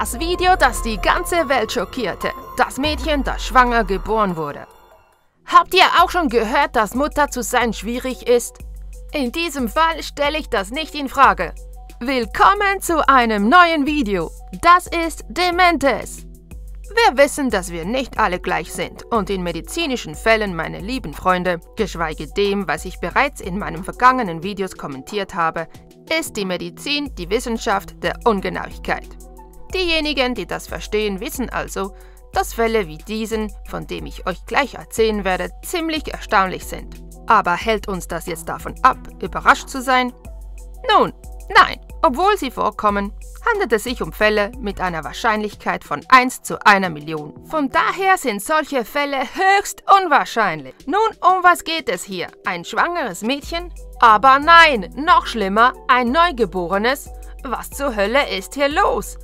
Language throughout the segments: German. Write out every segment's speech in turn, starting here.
Das Video, das die ganze Welt schockierte. Das Mädchen, das schwanger geboren wurde. Habt ihr auch schon gehört, dass Mutter zu sein schwierig ist? In diesem Fall stelle ich das nicht in Frage. Willkommen zu einem neuen Video. Das ist Dementes. Wir wissen, dass wir nicht alle gleich sind und in medizinischen Fällen, meine lieben Freunde, geschweige dem, was ich bereits in meinen vergangenen Videos kommentiert habe, ist die Medizin die Wissenschaft der Ungenauigkeit. Diejenigen, die das verstehen, wissen also, dass Fälle wie diesen, von dem ich euch gleich erzählen werde, ziemlich erstaunlich sind. Aber hält uns das jetzt davon ab, überrascht zu sein? Nun, nein, obwohl sie vorkommen, handelt es sich um Fälle mit einer Wahrscheinlichkeit von 1 zu einer Million. Von daher sind solche Fälle höchst unwahrscheinlich. Nun, um was geht es hier? Ein schwangeres Mädchen? Aber nein, noch schlimmer, ein Neugeborenes? Was zur Hölle ist hier los?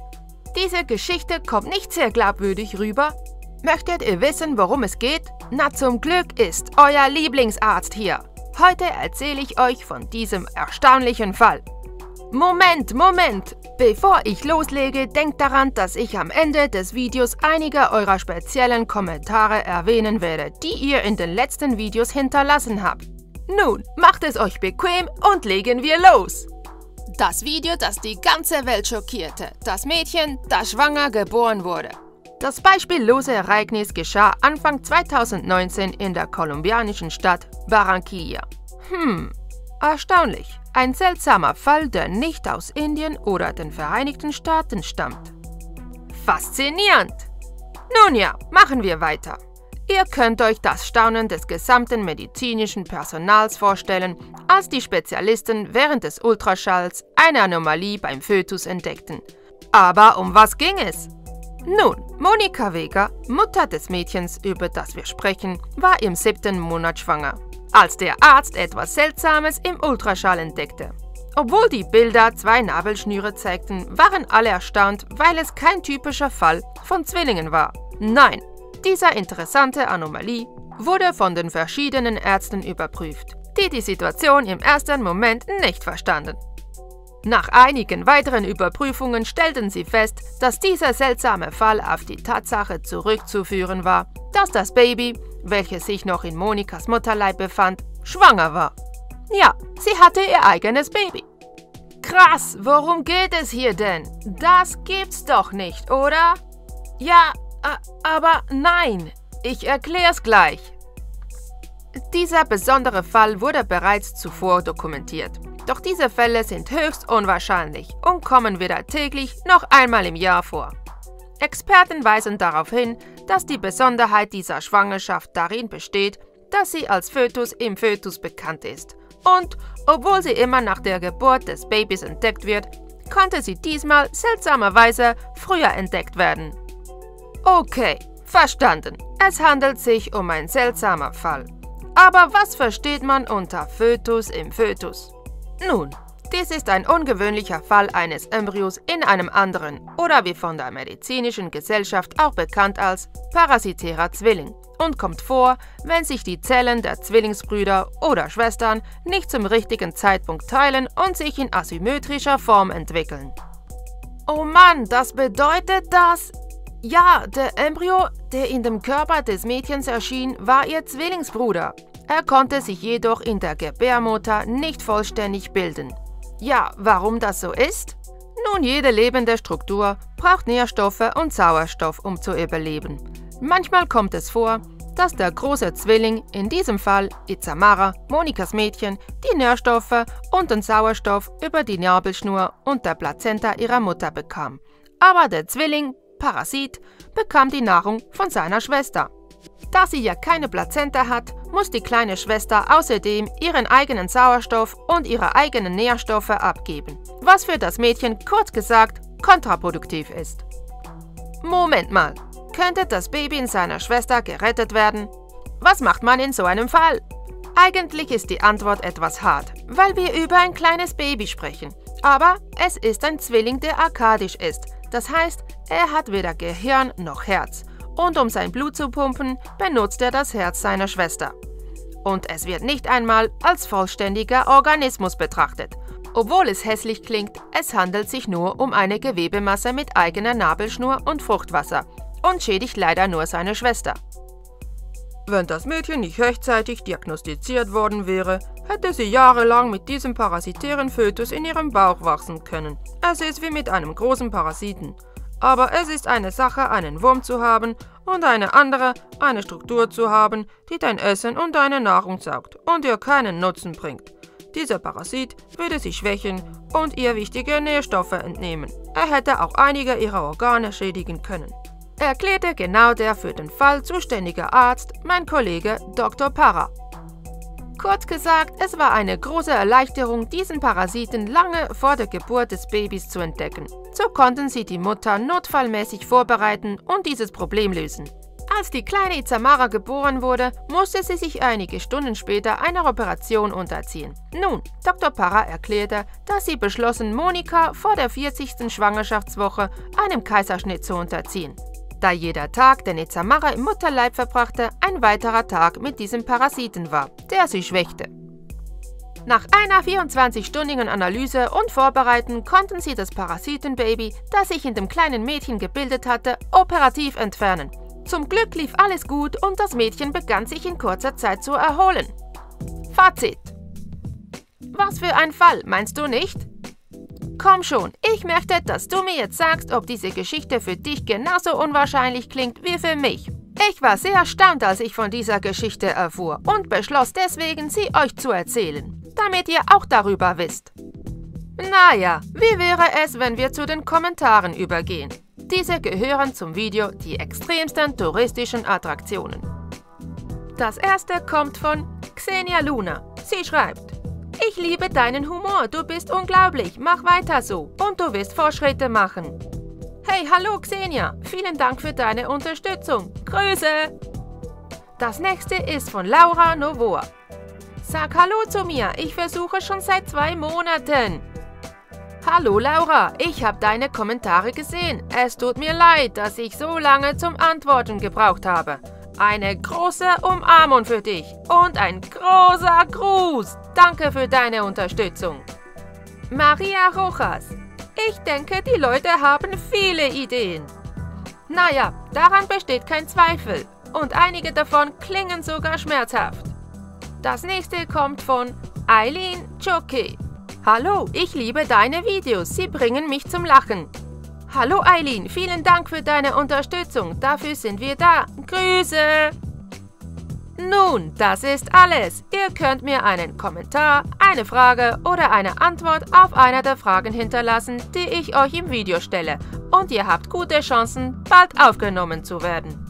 Diese Geschichte kommt nicht sehr glaubwürdig rüber. Möchtet ihr wissen, worum es geht? Na zum Glück ist euer Lieblingsarzt hier. Heute erzähle ich euch von diesem erstaunlichen Fall. Moment, Moment! Bevor ich loslege, denkt daran, dass ich am Ende des Videos einige eurer speziellen Kommentare erwähnen werde, die ihr in den letzten Videos hinterlassen habt. Nun, macht es euch bequem und legen wir los! Das Video, das die ganze Welt schockierte. Das Mädchen, das schwanger geboren wurde. Das beispiellose Ereignis geschah Anfang 2019 in der kolumbianischen Stadt Barranquilla. Hm, erstaunlich. Ein seltsamer Fall, der nicht aus Indien oder den Vereinigten Staaten stammt. Faszinierend! Nun ja, machen wir weiter. Ihr könnt euch das Staunen des gesamten medizinischen Personals vorstellen, als die Spezialisten während des Ultraschalls eine Anomalie beim Fötus entdeckten. Aber um was ging es? Nun, Monika Vega, Mutter des Mädchens, über das wir sprechen, war im siebten Monat schwanger, als der Arzt etwas Seltsames im Ultraschall entdeckte. Obwohl die Bilder zwei Nabelschnüre zeigten, waren alle erstaunt, weil es kein typischer Fall von Zwillingen war. Nein, diese interessante Anomalie wurde von den verschiedenen Ärzten überprüft, die die Situation im ersten Moment nicht verstanden. Nach einigen weiteren Überprüfungen stellten sie fest, dass dieser seltsame Fall auf die Tatsache zurückzuführen war, dass das Baby, welches sich noch in Monikas Mutterleib befand, schwanger war. Ja, sie hatte ihr eigenes Baby. Krass, worum geht es hier denn? Das gibt's doch nicht, oder? Ja, aber nein, ich erklär's gleich. Dieser besondere Fall wurde bereits zuvor dokumentiert. Doch diese Fälle sind höchst unwahrscheinlich und kommen weder täglich noch einmal im Jahr vor. Experten weisen darauf hin, dass die Besonderheit dieser Schwangerschaft darin besteht, dass sie als Fötus im Fötus bekannt ist. Und obwohl sie immer nach der Geburt des Babys entdeckt wird, konnte sie diesmal seltsamerweise früher entdeckt werden. Okay, verstanden. Es handelt sich um einen seltsamer Fall. Aber was versteht man unter Fötus im Fötus? Nun, dies ist ein ungewöhnlicher Fall eines Embryos in einem anderen oder wie von der medizinischen Gesellschaft auch bekannt als parasitärer Zwilling und kommt vor, wenn sich die Zellen der Zwillingsbrüder oder Schwestern nicht zum richtigen Zeitpunkt teilen und sich in asymmetrischer Form entwickeln. Oh Mann, das bedeutet, dass ja, der Embryo, der in dem Körper des Mädchens erschien, war ihr Zwillingsbruder. Er konnte sich jedoch in der Gebärmutter nicht vollständig bilden. Ja, warum das so ist? Nun, jede lebende Struktur braucht Nährstoffe und Sauerstoff, um zu überleben. Manchmal kommt es vor, dass der große Zwilling, in diesem Fall Itzamara, Monikas Mädchen, die Nährstoffe und den Sauerstoff über die Nabelschnur und der Plazenta ihrer Mutter bekam. Aber der Zwilling Parasit, bekam die Nahrung von seiner Schwester. Da sie ja keine Plazenta hat, muss die kleine Schwester außerdem ihren eigenen Sauerstoff und ihre eigenen Nährstoffe abgeben, was für das Mädchen kurz gesagt kontraproduktiv ist. Moment mal, könnte das Baby in seiner Schwester gerettet werden? Was macht man in so einem Fall? Eigentlich ist die Antwort etwas hart, weil wir über ein kleines Baby sprechen. Aber es ist ein Zwilling, der arkadisch ist, das heißt, er hat weder Gehirn noch Herz und um sein Blut zu pumpen, benutzt er das Herz seiner Schwester. Und es wird nicht einmal als vollständiger Organismus betrachtet. Obwohl es hässlich klingt, es handelt sich nur um eine Gewebemasse mit eigener Nabelschnur und Fruchtwasser und schädigt leider nur seine Schwester. Wenn das Mädchen nicht rechtzeitig diagnostiziert worden wäre, hätte sie jahrelang mit diesem parasitären Fötus in ihrem Bauch wachsen können. Es ist wie mit einem großen Parasiten. Aber es ist eine Sache, einen Wurm zu haben und eine andere, eine Struktur zu haben, die dein Essen und deine Nahrung saugt und dir keinen Nutzen bringt. Dieser Parasit würde sie schwächen und ihr wichtige Nährstoffe entnehmen. Er hätte auch einige ihrer Organe schädigen können. Erklärte genau der für den Fall zuständige Arzt, mein Kollege Dr. Parra. Kurz gesagt, es war eine große Erleichterung, diesen Parasiten lange vor der Geburt des Babys zu entdecken. So konnten sie die Mutter notfallmäßig vorbereiten und dieses Problem lösen. Als die kleine Itzamara geboren wurde, musste sie sich einige Stunden später einer Operation unterziehen. Nun, Dr. Parra erklärte, dass sie beschlossen, Monika vor der 40. Schwangerschaftswoche einem Kaiserschnitt zu unterziehen da jeder Tag, den Nezamara im Mutterleib verbrachte, ein weiterer Tag mit diesem Parasiten war, der sie schwächte. Nach einer 24-stündigen Analyse und Vorbereiten konnten sie das Parasitenbaby, das sich in dem kleinen Mädchen gebildet hatte, operativ entfernen. Zum Glück lief alles gut und das Mädchen begann sich in kurzer Zeit zu erholen. Fazit. Was für ein Fall, meinst du nicht? Komm schon, ich möchte, dass du mir jetzt sagst, ob diese Geschichte für dich genauso unwahrscheinlich klingt wie für mich. Ich war sehr erstaunt, als ich von dieser Geschichte erfuhr und beschloss deswegen, sie euch zu erzählen, damit ihr auch darüber wisst. Naja, wie wäre es, wenn wir zu den Kommentaren übergehen? Diese gehören zum Video die extremsten touristischen Attraktionen. Das erste kommt von Xenia Luna. Sie schreibt, ich liebe deinen Humor, du bist unglaublich, mach weiter so und du wirst Fortschritte machen. Hey, hallo Xenia, vielen Dank für deine Unterstützung. Grüße! Das nächste ist von Laura Novoa. Sag Hallo zu mir, ich versuche schon seit zwei Monaten. Hallo Laura, ich habe deine Kommentare gesehen. Es tut mir leid, dass ich so lange zum Antworten gebraucht habe. Eine große Umarmung für dich und ein großer Gruß. Danke für deine Unterstützung. Maria Rojas. Ich denke, die Leute haben viele Ideen. Naja, daran besteht kein Zweifel. Und einige davon klingen sogar schmerzhaft. Das nächste kommt von Eileen Choke. Hallo, ich liebe deine Videos. Sie bringen mich zum Lachen. Hallo Eileen, vielen Dank für deine Unterstützung. Dafür sind wir da. Grüße! Nun, das ist alles. Ihr könnt mir einen Kommentar, eine Frage oder eine Antwort auf einer der Fragen hinterlassen, die ich euch im Video stelle. Und ihr habt gute Chancen, bald aufgenommen zu werden.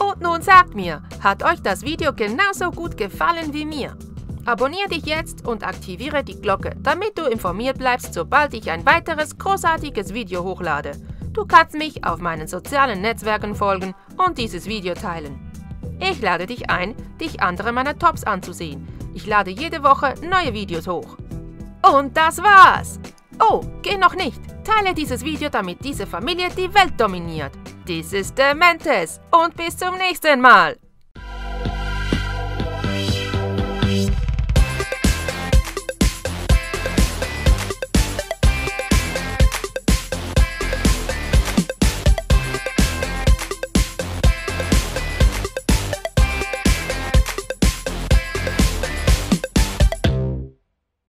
Und nun sagt mir, hat euch das Video genauso gut gefallen wie mir? Abonniere dich jetzt und aktiviere die Glocke, damit du informiert bleibst, sobald ich ein weiteres großartiges Video hochlade. Du kannst mich auf meinen sozialen Netzwerken folgen und dieses Video teilen. Ich lade dich ein, dich andere meiner Tops anzusehen. Ich lade jede Woche neue Videos hoch. Und das war's! Oh, geh noch nicht! Teile dieses Video, damit diese Familie die Welt dominiert. Dies ist Dementes und bis zum nächsten Mal!